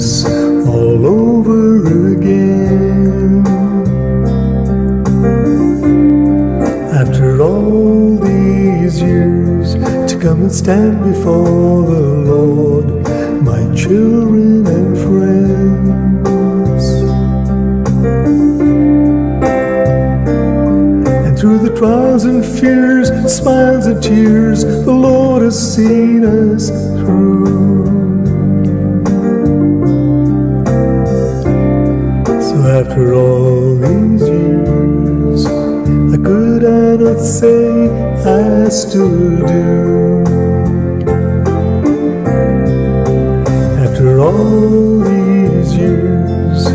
this all over again? After all these years, to come and stand before the Lord, my children and friends. And through the trials and fears, smiles and tears, the Lord has seen us through. After all these years, I could I not say I still do. After all these years,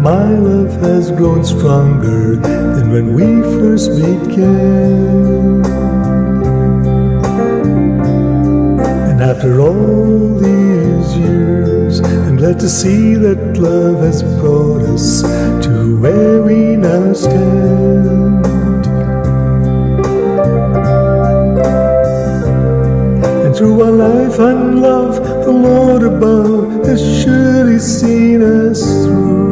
my love has grown stronger than when we first began. And after all these glad to see that love has brought us to where we now stand. And through our life and love, the Lord above has surely seen us through.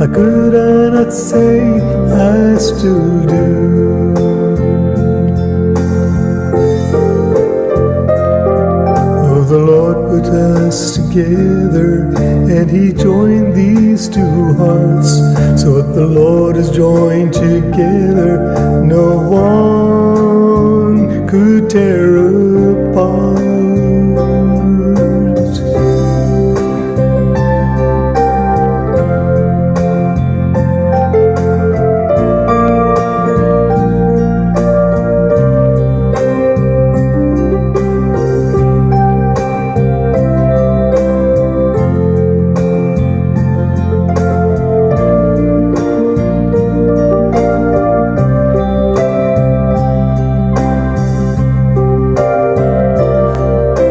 How could I not say I still do? Oh, the Lord put us together and He joined these two hearts. So what the Lord has joined together, no one could tear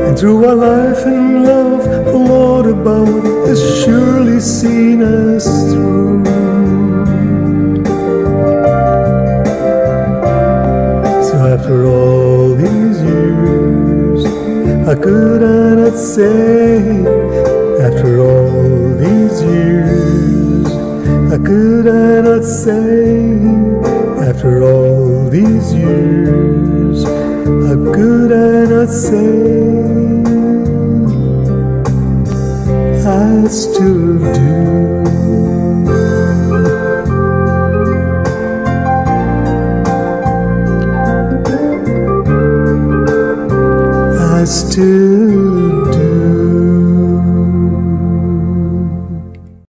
And through our life and love, the Lord above has surely seen us through. So after all these years, how could I not say? After all these years, how could I not say? After all these years, how could I not say? I still do. I still